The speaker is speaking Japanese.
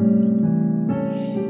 うん。